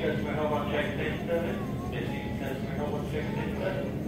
customer Hobart Check Station Service. Busy customer Hobart Check Station Service.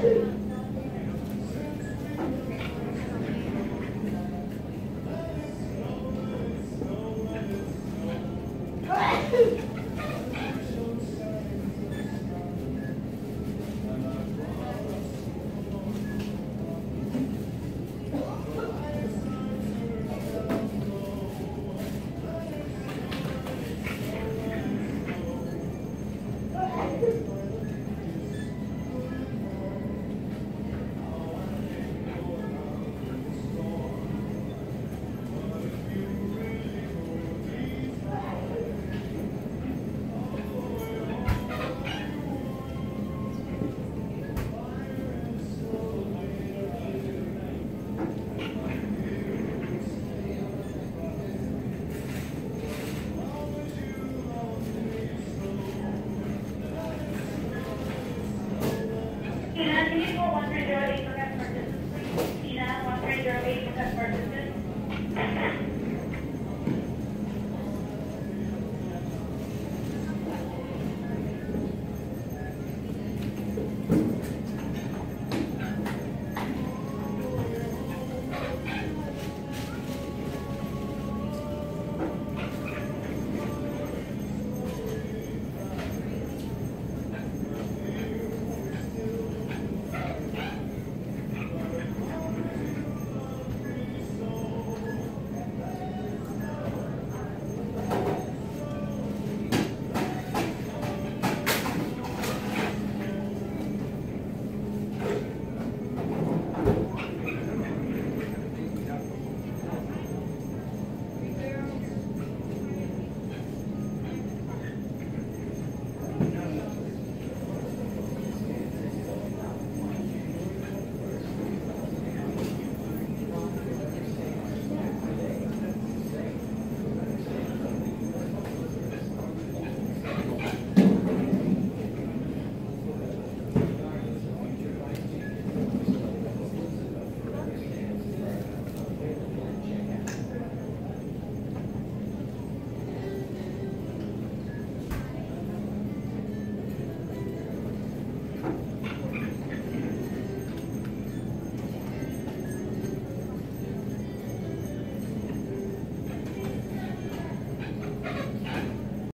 Tina,